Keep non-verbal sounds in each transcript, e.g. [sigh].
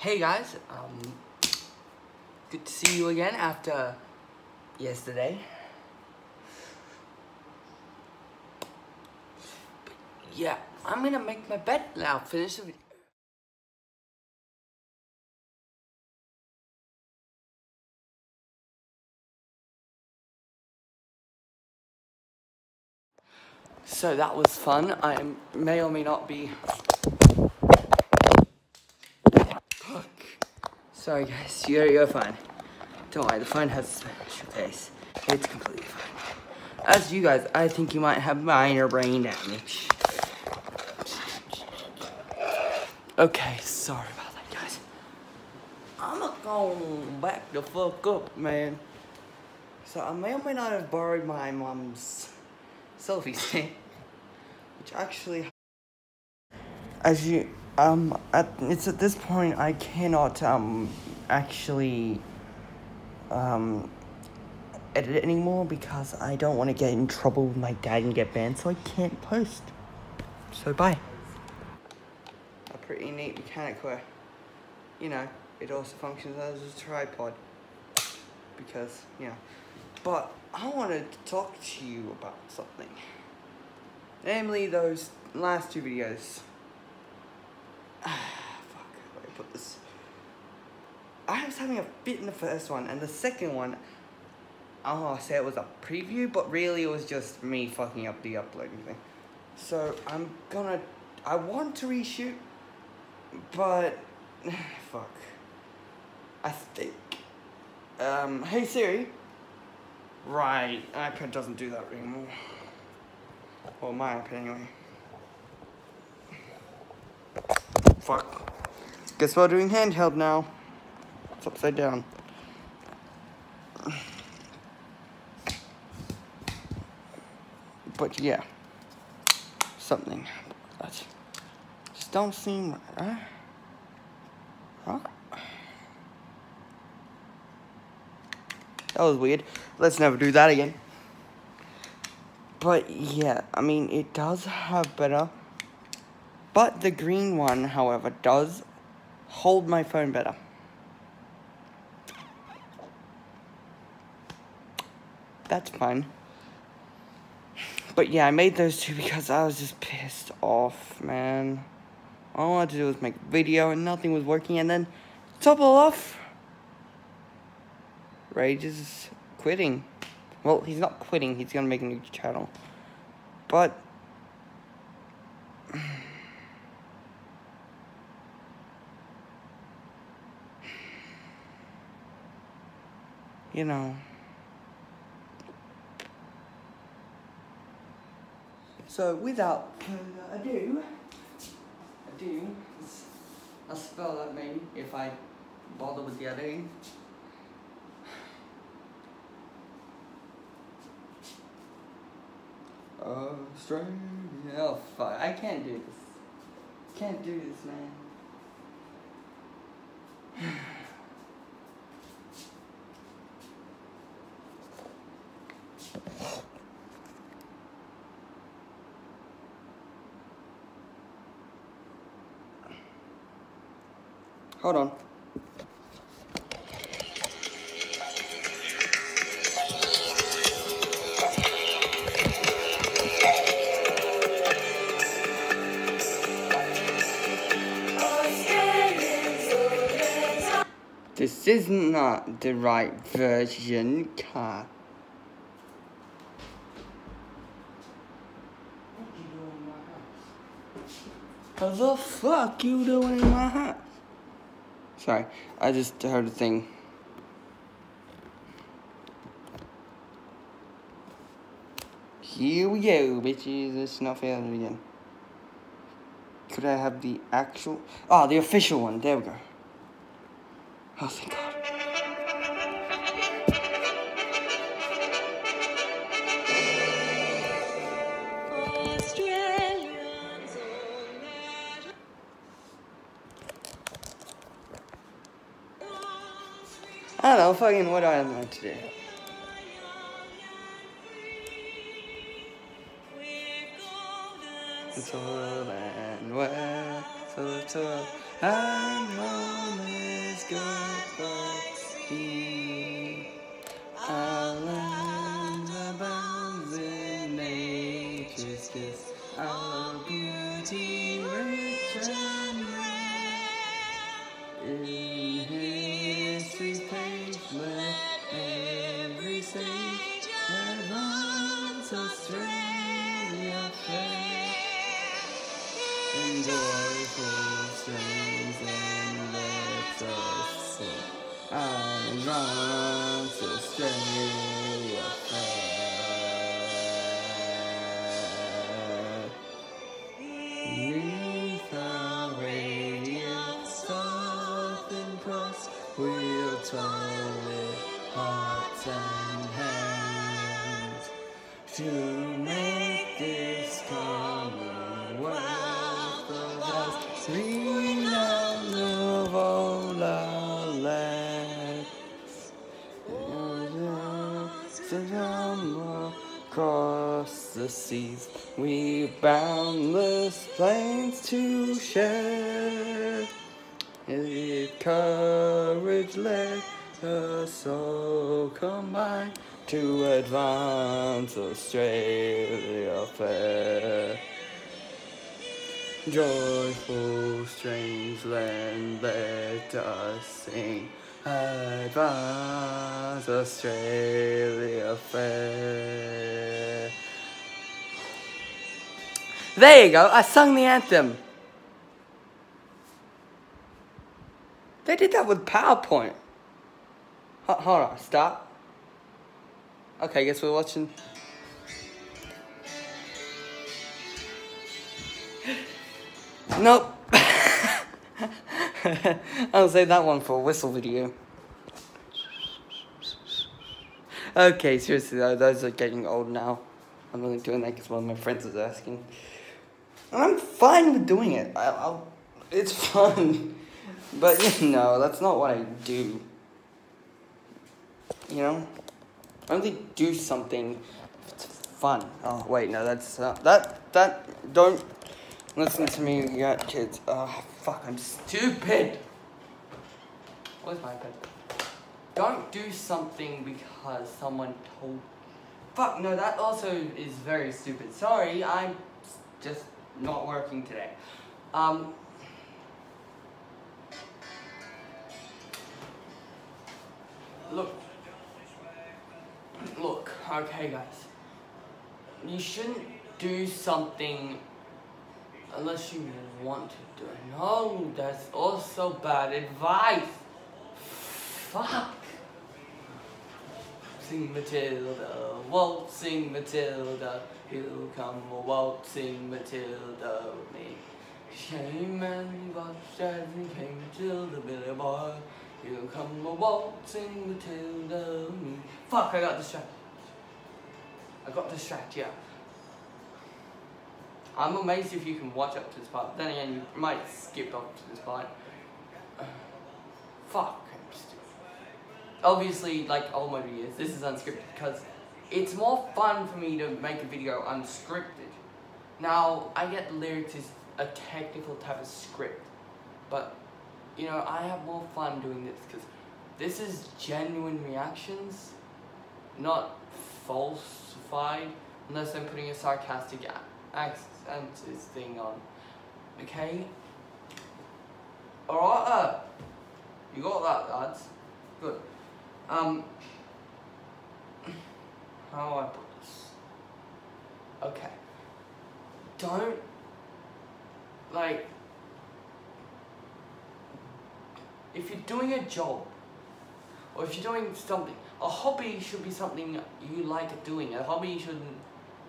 Hey guys, um, good to see you again after yesterday. But yeah, I'm gonna make my bed now, finish the video. So that was fun. I may or may not be Fuck. Sorry guys, you're, you're fine. Don't worry, the phone has a special case. It's completely fine. As you guys, I think you might have minor brain damage. Okay, sorry about that guys. I'm not going back the fuck up, man. So I may or may not have borrowed my mom's selfie stick. Which actually as you um at it's at this point I cannot um actually um edit it anymore because I don't want to get in trouble with my dad and get banned so I can't post. So bye. A pretty neat mechanic where you know it also functions as a tripod because you know but I wanted to talk to you about something. Namely those last two videos fuck, where do I put this? I was having a fit in the first one, and the second one, oh, I say it was a preview, but really it was just me fucking up the uploading thing. So I'm gonna, I want to reshoot, but [sighs] fuck. I think. Um, hey Siri. Right, iPad doesn't do that anymore. Well, my iPad anyway. Fuck. Guess we're doing handheld now. It's upside down. But yeah. Something. That just don't seem right. Huh? That was weird. Let's never do that again. But yeah, I mean, it does have better but the green one, however, does hold my phone better. That's fine. But yeah, I made those two because I was just pissed off, man. All I wanted to do was make video and nothing was working and then top it off. Rage is quitting. Well, he's not quitting, he's gonna make a new channel. But you know. So without further ado, ado, I'll spell that maybe if I bother with the editing. Australia, oh, oh fuck, I can't do this. Can't do this, man. Hold on. This is not the right version, cat. What the fuck you doing in my house? Sorry, I just heard a thing. Here we go, bitches. It's not failing again. Could I have the actual... Ah, oh, the official one. There we go. Oh, thank God. I don't know, fucking what do I meant to do? It's all and wet, so it's all know In Advance Australia seas, we boundless plains to share. With courage let us all combine to advance Australia fair. Joyful strange land, let us sing. Advance Australia fair. There you go, I sung the anthem. They did that with PowerPoint. Ho- hold on, stop. Okay, guess we're watching. [gasps] Nope. [laughs] I'll save that one for a whistle video. Okay, seriously though, those are getting old now. I'm only doing that because one of my friends was asking. And I'm fine with doing it. I, I'll, it's fun. But you know, that's not what I do. You know? I only do something it's fun. Oh, wait, no, that's not. That, that, don't listen to me, you got kids. Oh, fuck, I'm stupid. Where's my iPad? Don't do something because someone told. Fuck, no, that also is very stupid. Sorry, I'm just not working today. Um. Look. Look, okay, guys. You shouldn't do something unless you want to do it. No, that's also bad advice. Fuck. Sing Matilda, waltzing Matilda, here come a waltzing Matilda with me. Came and watched as he came Matilda, Billy boy. Here come a waltzing Matilda with me. Fuck, I got distracted. I got distracted, yeah. I'm amazed if you can watch up to this part. Then again, you might skip up to this part. [sighs] Fuck. Obviously, like all my videos, this is unscripted because it's more fun for me to make a video unscripted. Now, I get the lyrics is a technical type of script, but you know, I have more fun doing this because this is genuine reactions, not falsified, unless I'm putting a sarcastic accent thing on. Okay? Alright, uh, you got that, lads. Good. Um, how I put this? Okay. Don't, like, if you're doing a job, or if you're doing something, a hobby should be something you like doing. A hobby shouldn't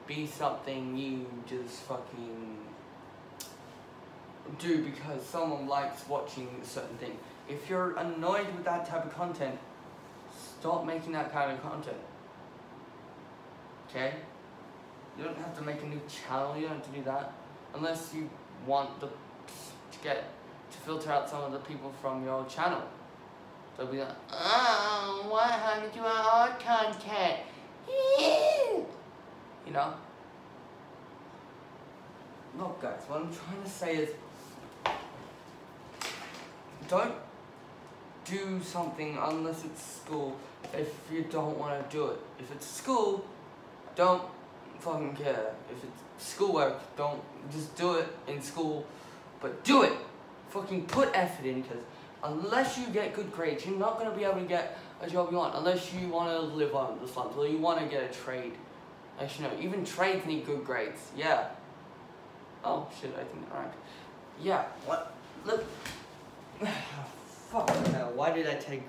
be something you just fucking do because someone likes watching a certain thing. If you're annoyed with that type of content, stop making that kind of content. Okay? You don't have to make a new channel, you don't have to do that. Unless you want the to get to filter out some of the people from your channel. They'll be like, oh, why haven't you our content? [laughs] You know? Look guys, what I'm trying to say is don't do something unless it's school if you don't want to do it. If it's school, don't fucking care. If it's schoolwork, don't just do it in school, but do it. Fucking put effort in because unless you get good grades, you're not going to be able to get a job you want unless you want to live on the slums or you want to get a trade. Actually, no, even trades need good grades. Yeah. Oh, shit, I think that right. Yeah, what? Look. [sighs] Oh, Fuck hell, why did I take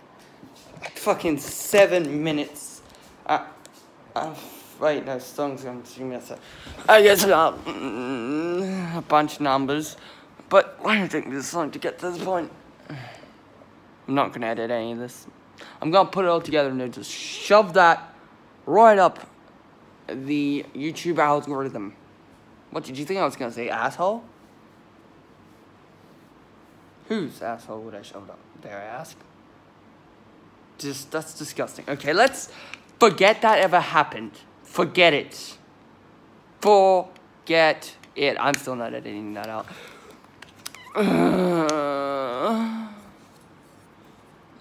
fucking seven minutes? Uh, uh, wait, no, song's going to minutes. I guess uh, mm, a bunch of numbers. But why did it take this long to get to this point? I'm not going to edit any of this. I'm going to put it all together and then just shove that right up the YouTube algorithm. What did you think I was going to say, asshole? Whose asshole would I shove up? Dare I ask? Just, that's disgusting. Okay, let's forget that ever happened. Forget it. Forget it. I'm still not editing that out. [sighs]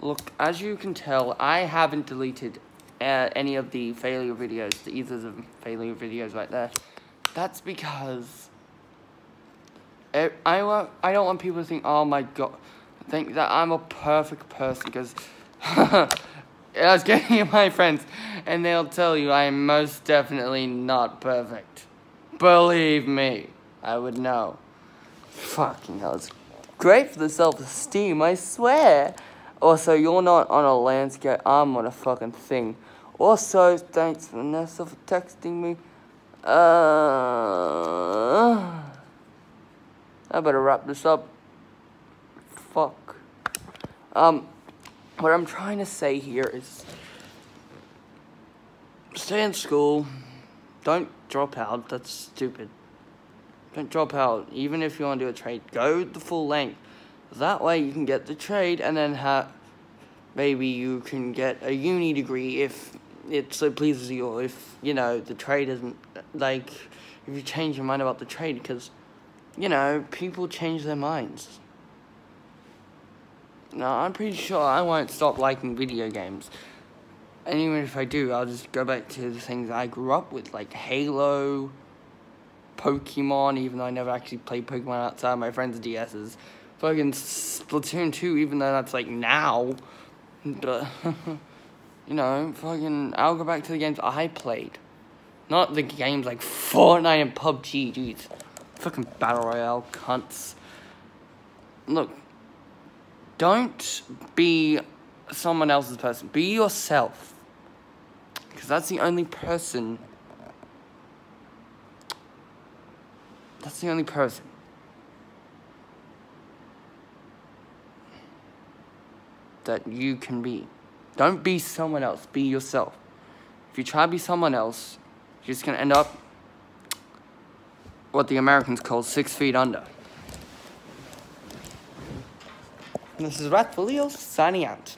look, as you can tell, I haven't deleted uh, any of the failure videos, the either of the failure videos right there. That's because I, I, I don't want people to think, oh my god, think that I'm a perfect person because [laughs] I was getting [laughs] my friends and they'll tell you I am most definitely not perfect. Believe me, I would know. Fucking hell, it's great for the self-esteem, I swear. Also, you're not on a landscape, I'm on a fucking thing. Also, thanks Vanessa for texting me. Uh, I better wrap this up. Fuck. Um, what I'm trying to say here is stay in school. Don't drop out. That's stupid. Don't drop out. Even if you want to do a trade, go the full length. That way you can get the trade and then maybe you can get a uni degree if it so pleases you or if, you know, the trade isn't, like, if you change your mind about the trade because, you know, people change their minds. No, I'm pretty sure I won't stop liking video games. And even if I do, I'll just go back to the things I grew up with, like Halo, Pokemon, even though I never actually played Pokemon outside my friends' DS's. Fucking Splatoon 2, even though that's like now. But, [laughs] you know, fucking, I'll go back to the games I played. Not the games like Fortnite and PUBG, dudes. Fucking Battle Royale cunts. Look, don't be someone else's person. Be yourself. Because that's the only person. That's the only person. That you can be. Don't be someone else. Be yourself. If you try to be someone else, you're just going to end up what the Americans call six feet under. And this is Rat signing out.